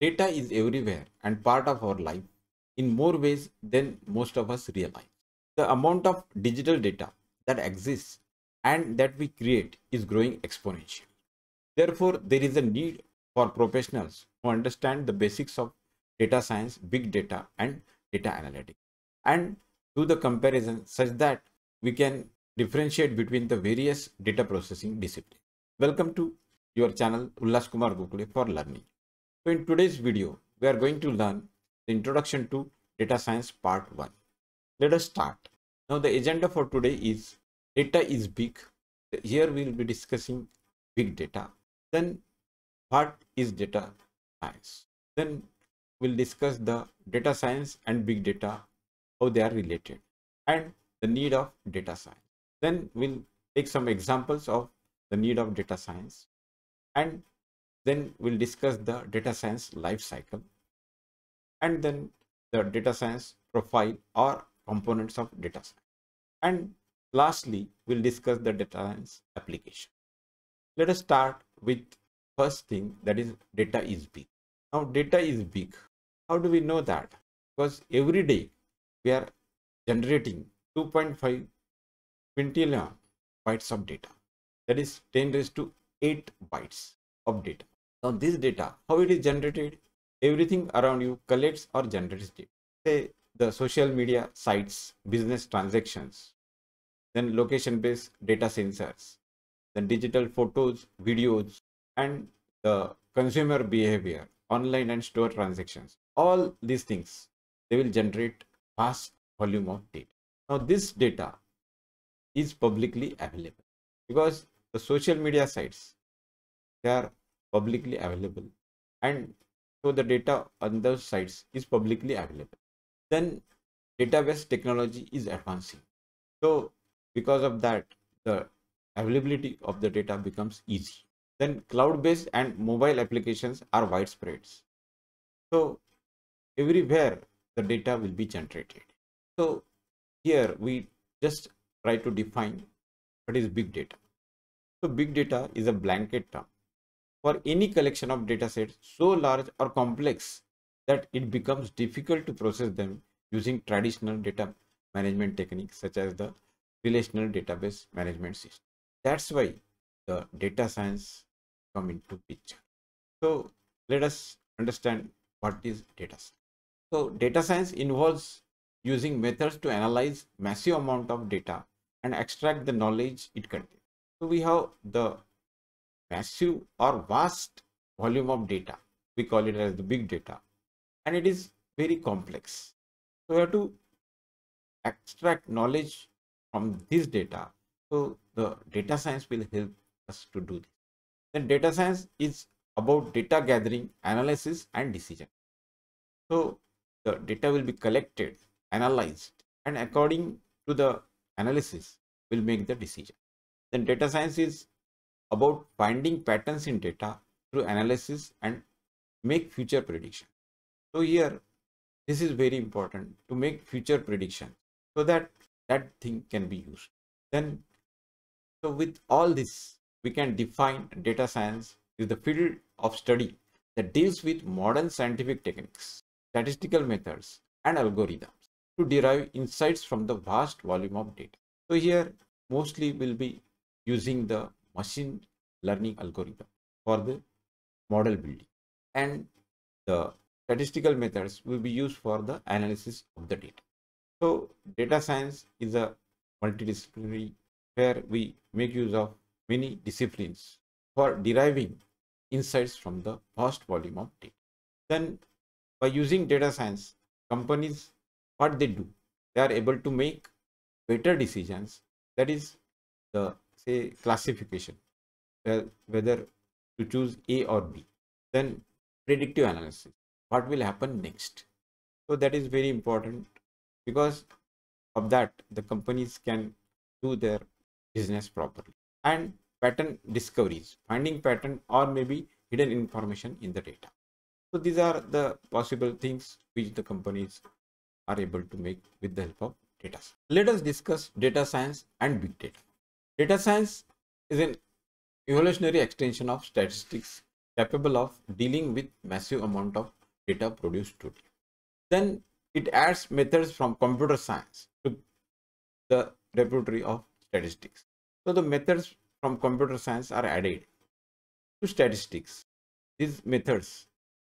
Data is everywhere and part of our life in more ways than most of us realize. The amount of digital data that exists and that we create is growing exponentially. Therefore, there is a need for professionals who understand the basics of data science, big data, and data analytics, and do the comparison such that we can differentiate between the various data processing disciplines. Welcome to your channel Ulhas Kumar Gokhale for learning. So in today's video, we are going to learn the introduction to data science part 1. Let us start. Now the agenda for today is data is big. Here we will be discussing big data. Then what is data science? Then we'll discuss the data science and big data, how they are related and the need of data science. Then we'll take some examples of the need of data science and then we'll discuss the data science life cycle and then the data science profile or components of data science. And lastly, we'll discuss the data science application. Let us start with first thing that is data is big. Now data is big. How do we know that? Because every day we are generating 2.5 quintillion bytes of data. That is 10 raised to 8 bytes of data. Now this data, how it is generated? Everything around you collects or generates data. Say the social media sites, business transactions, then location-based data sensors, then digital photos, videos, and the consumer behavior, online and store transactions. All these things, they will generate vast volume of data. Now this data is publicly available because the social media sites, they are publicly available. And so the data on those sites is publicly available. Then database technology is advancing. So because of that the availability of the data becomes easy. Then cloud-based and mobile applications are widespread. So everywhere the data will be generated. So here we just try to define what is big data. So big data is a blanket term for any collection of datasets so large or complex that it becomes difficult to process them using traditional data management techniques such as the relational database management system. That's why the data science come into picture. So let us understand what is data science. So data science involves using methods to analyze massive amount of data and extract the knowledge it contains. So we have the massive or vast volume of data. We call it as the big data. And it is very complex. So we have to extract knowledge from this data. So the data science will help us to do this. Then data science is about data gathering, analysis and decision. So the data will be collected, analyzed and according to the analysis will make the decision. Then data science is about finding patterns in data through analysis and make future prediction. So here, this is very important to make future prediction so that that thing can be used. Then, so with all this, we can define data science is the field of study that deals with modern scientific techniques, statistical methods, and algorithms to derive insights from the vast volume of data. So here, mostly we'll be using the machine learning algorithm for the model building and the statistical methods will be used for the analysis of the data. So data science is a multidisciplinary where we make use of many disciplines for deriving insights from the vast volume of data. Then by using data science, companies, what they do, they are able to make better decisions. That is the say classification whether to choose A or B. Then predictive analysis. What will happen next? So that is very important because of that the companies can do their business properly. And pattern discoveries, finding pattern or maybe hidden information in the data. So these are the possible things which the companies are able to make with the help of data. Let us discuss data science and big data. Data science is an evolutionary extension of statistics capable of dealing with massive amount of data produced today. Then it adds methods from computer science to the repertoire of statistics. So the methods from computer science are added to statistics. These methods,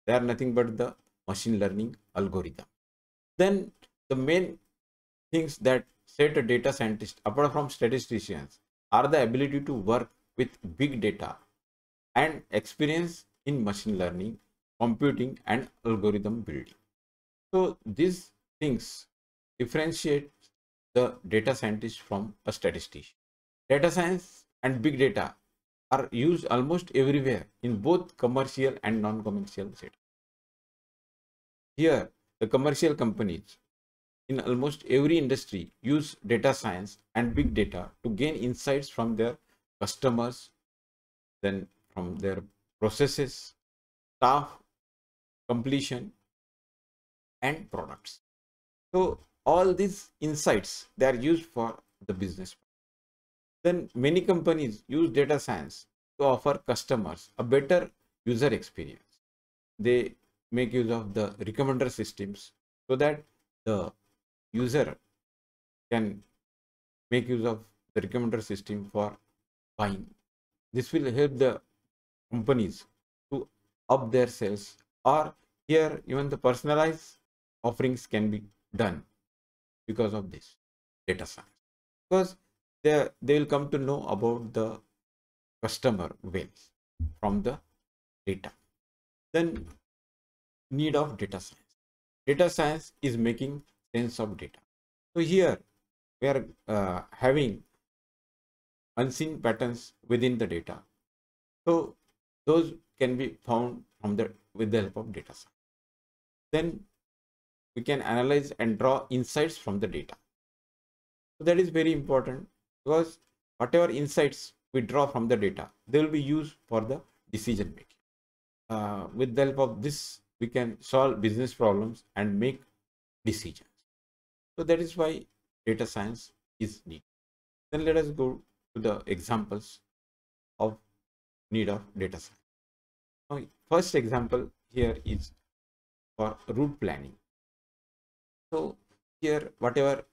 they are nothing but the machine learning algorithm. Then the main things that set a data scientist apart from statisticians are the ability to work with big data and experience in machine learning, computing and algorithm building. So these things differentiate the data scientist from a statistician. Data science and big data are used almost everywhere in both commercial and non-commercial settings. Here, the commercial companies in almost every industry use data science and big data to gain insights from their customers, then from their processes, staff, completion, and products. So all these insights, they are used for the business. Then many companies use data science to offer customers a better user experience. They make use of the recommender systems so that the user can make use of the recommender system for buying. This will help the companies to up their sales or here even the personalized offerings can be done because of this data science. Because they, they will come to know about the customer well from the data. Then need of data science. Data science is making sense of data so here we are uh, having unseen patterns within the data so those can be found from the with the help of data science then we can analyze and draw insights from the data. So that is very important because whatever insights we draw from the data, they will be used for the decision making. Uh, with the help of this, we can solve business problems and make decisions. So that is why data science is needed. Then let us go to the examples of need of data science. First example here is for route planning. So here whatever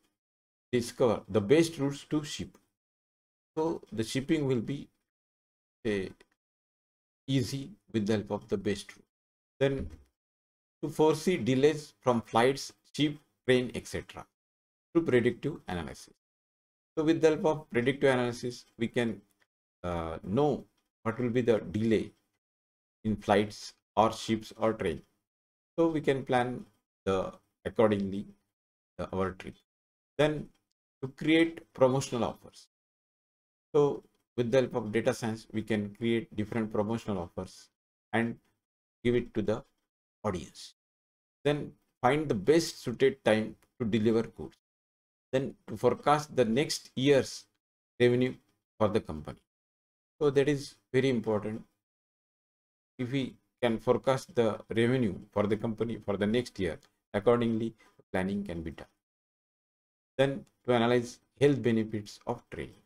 discover the best routes to ship. So the shipping will be easy with the help of the best route. Then to foresee delays from flights, ship, train, etc. to predictive analysis. So with the help of predictive analysis, we can uh, know what will be the delay in flights or ships or train. So we can plan the accordingly the, our tree then to create promotional offers so with the help of data science we can create different promotional offers and give it to the audience then find the best suited time to deliver goods then to forecast the next year's revenue for the company so that is very important if we can forecast the revenue for the company for the next year accordingly planning can be done. Then to analyze health benefits of training.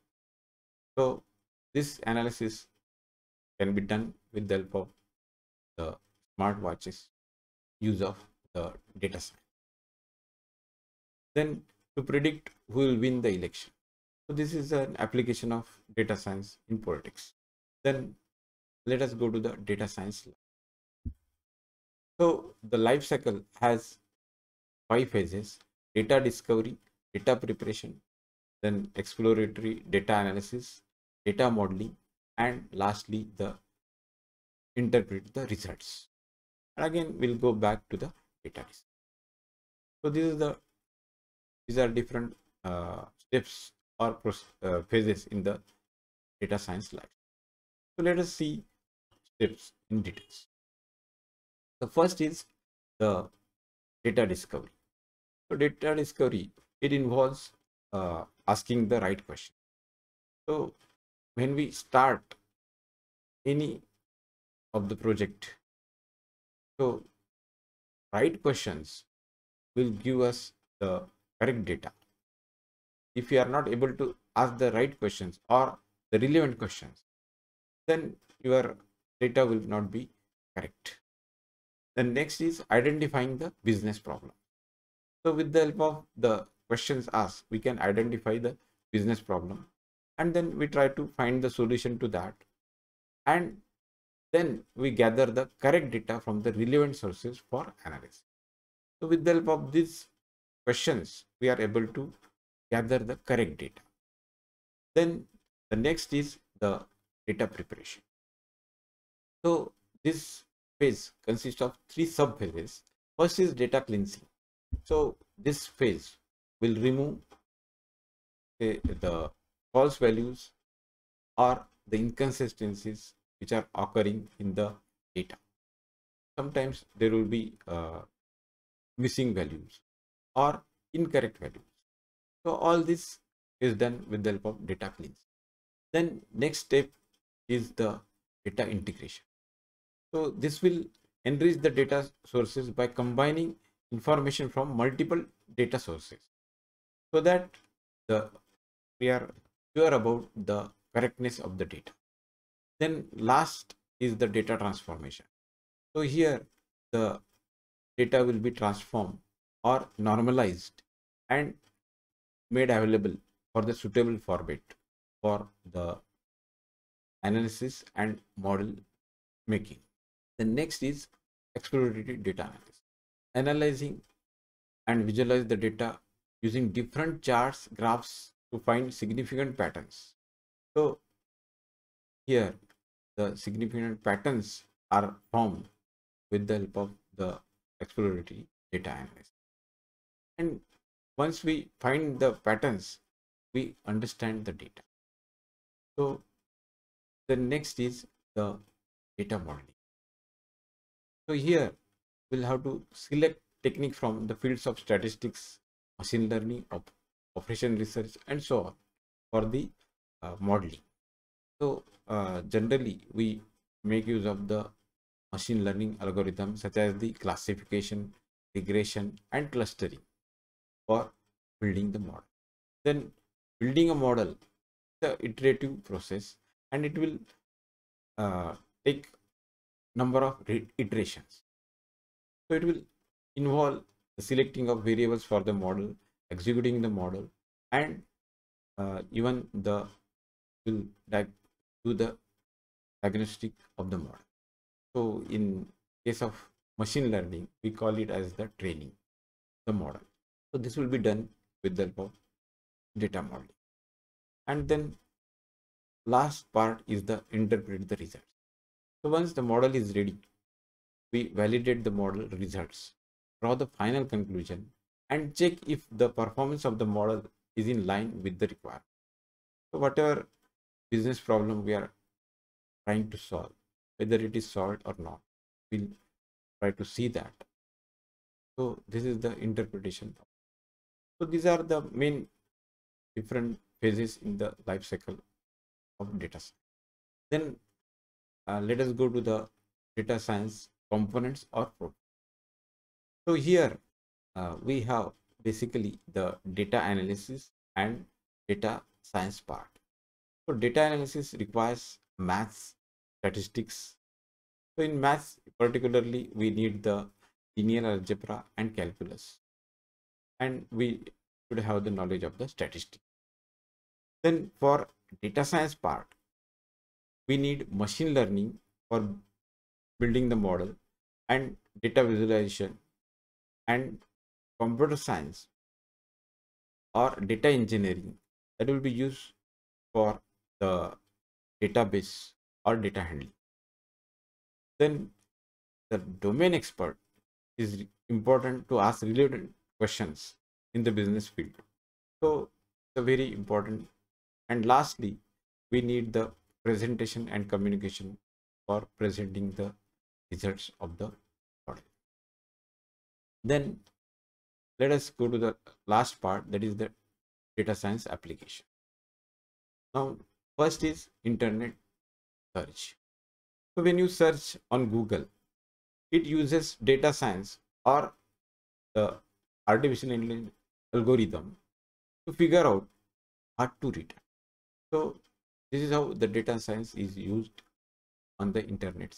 So this analysis can be done with the help of the smart watches use of the data science. Then to predict who will win the election. So this is an application of data science in politics. Then let us go to the data science. So the life cycle has five phases data discovery, data preparation, then exploratory data analysis, data modeling, and lastly the interpret the results. And again, we'll go back to the data. So this is the these are different uh, steps or uh, phases in the data science life. So let us see steps in details. The first is the data discovery. So data discovery, it involves uh, asking the right question. So when we start any of the project, so right questions will give us the correct data. If you are not able to ask the right questions or the relevant questions, then your data will not be correct. The next is identifying the business problem. So with the help of the questions asked, we can identify the business problem and then we try to find the solution to that. And then we gather the correct data from the relevant sources for analysis. So with the help of these questions, we are able to gather the correct data. Then the next is the data preparation. So this phase consists of three sub phases. First is data cleansing. So this phase will remove the false values or the inconsistencies which are occurring in the data. Sometimes there will be uh, missing values or incorrect values. So all this is done with the help of data cleansing. Then next step is the data integration. So this will enrich the data sources by combining information from multiple data sources so that the we are sure about the correctness of the data. Then last is the data transformation. So here the data will be transformed or normalized and made available for the suitable format for the analysis and model making. The next is exploratory data analysis. Analyzing and visualize the data using different charts, graphs to find significant patterns. So here the significant patterns are formed with the help of the exploratory data analysis. And once we find the patterns, we understand the data. So the next is the data modeling. So here we'll have to select technique from the fields of statistics, machine learning, op operation research, and so on for the uh, modeling. So uh, generally we make use of the machine learning algorithms such as the classification, regression, and clustering for building the model. Then building a model, the iterative process, and it will uh, take number of iterations. So it will involve the selecting of variables for the model, executing the model, and uh, even the will do the diagnostic of the model. So in case of machine learning, we call it as the training the model. So this will be done with the help of data modeling. And then last part is the interpret the results. So once the model is ready, we validate the model results, draw the final conclusion and check if the performance of the model is in line with the requirement. So whatever business problem we are trying to solve, whether it is solved or not, we'll try to see that. So this is the interpretation. So these are the main different phases in the life cycle of data science. Then uh, let us go to the data science components or program. So here uh, we have basically the data analysis and data science part. So data analysis requires maths, statistics. So in maths particularly we need the linear algebra and calculus and we should have the knowledge of the statistics. Then for data science part, we need machine learning for building the model and data visualization and computer science or data engineering that will be used for the database or data handling. Then the domain expert is important to ask relevant questions in the business field. So it's very important and lastly, we need the presentation and communication for presenting the results of the model. Then let us go to the last part that is the data science application. Now, first is internet search. So when you search on Google, it uses data science or the artificial intelligence algorithm to figure out what to read. So this is how the data science is used on the internet.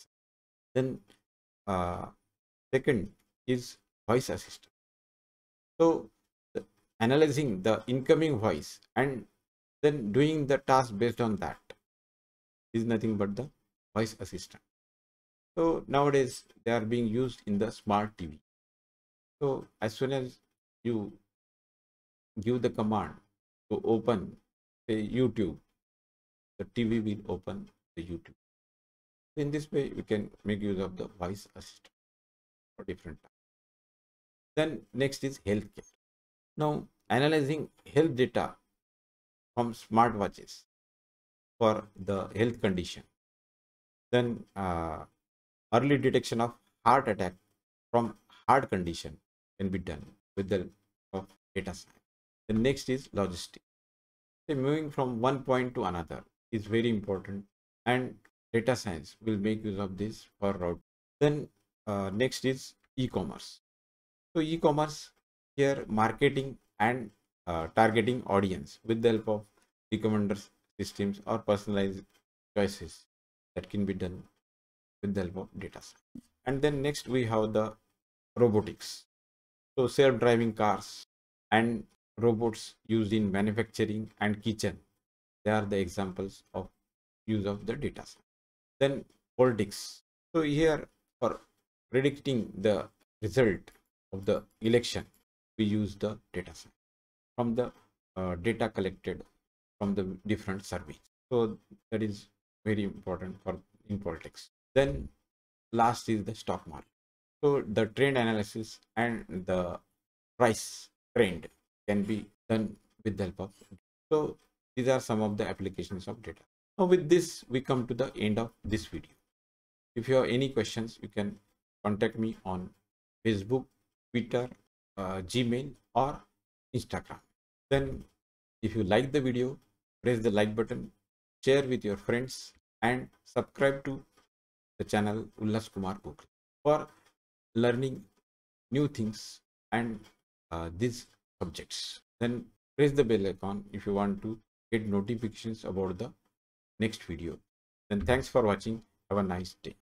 Then uh, second is voice assistant so the, analyzing the incoming voice and then doing the task based on that is nothing but the voice assistant so nowadays they are being used in the smart tv so as soon as you give the command to open say youtube the tv will open the youtube. In this way you can make use of the voice assistant for different then next is healthcare. Now analyzing health data from smartwatches for the health condition. Then uh, early detection of heart attack from heart condition can be done with the of data science. The next is logistics. So moving from one point to another is very important and data science will make use of this for route. Then uh, next is e-commerce. So e-commerce here marketing and uh, targeting audience with the help of recommender systems or personalized choices that can be done with the help of data science. And then next we have the robotics so self-driving cars and robots used in manufacturing and kitchen. They are the examples of use of the data. Then politics. So here for predicting the result of the election we use the data. Set from the uh, data collected from the different surveys. So that is very important for in politics. Then last is the stock market so the trend analysis and the price trend can be done with the help of so these are some of the applications of data now with this, we come to the end of this video. If you have any questions, you can contact me on Facebook, Twitter, uh, Gmail or Instagram. Then if you like the video, press the like button, share with your friends and subscribe to the channel Ulhas Kumar Gokhale for learning new things and uh, these subjects. Then press the bell icon if you want to get notifications about the next video. Then thanks for watching. Have a nice day.